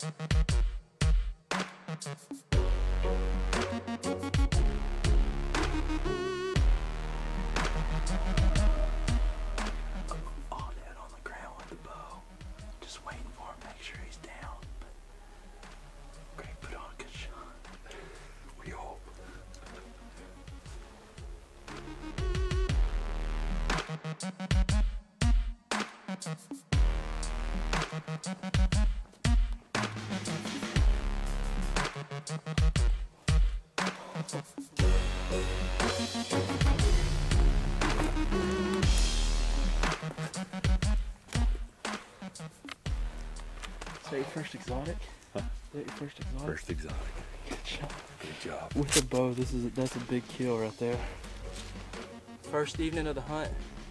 All dead on the ground with the bow. Just waiting for him, make sure he's down. But Greg put on a good shot. We hope. Your first exotic? Is that your first exotic? First exotic. Good shot. Good job. With the bow, this is that's a big kill right there. First evening of the hunt.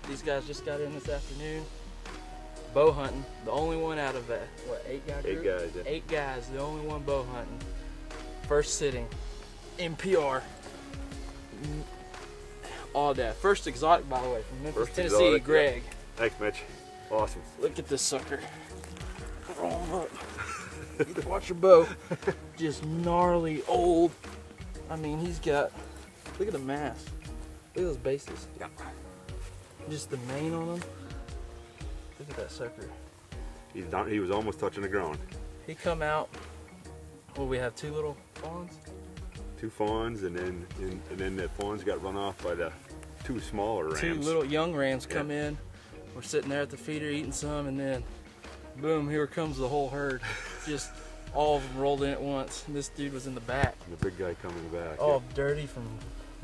These guys just got in this afternoon. Bow hunting. The only one out of that. What, eight guy Eight group? guys, yeah. Eight guys. The only one bow hunting. First sitting. MPR. Mm, All that. First exotic, by the way, from Memphis, First Tennessee. exotic, yeah. Greg. Thanks, Mitch. Awesome. Look at this sucker. Roll him up. Watch your bow. Just gnarly, old. I mean, he's got. Look at the mass. Look at those bases. Yeah. Just the mane on him. Look at that sucker. He's down, he was almost touching the ground. He come out. Well, we have two little fawns. Two fawns, and then and, and then the fawns got run off by the two smaller rams. Two little young rams Yeah. come in. We're sitting there at the feeder eating some, and then, boom! Here comes the whole herd. Just all of them rolled in at once. And this dude was in the back. And the big guy coming back. all dirty from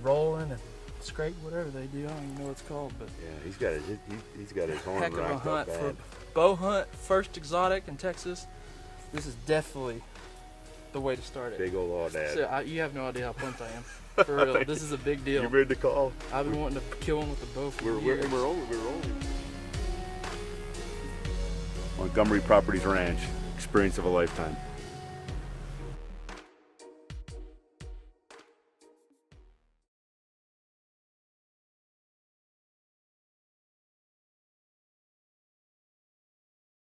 rolling and scrape, whatever they do. I don't even know what it's called, but Yeah, yeah he's got his, he, he's got his horn heck of a hunt for bow hunt, first exotic in Texas. This is definitely the way to start it. Big old aoudad. So, I, you have no idea how pumped I am. For real, this is a big deal. You deal. made the call. I've been wanting to kill him with the bow for We're, we're, years. we're over. We're over. Montgomery Properties Ranch. Experience of a lifetime.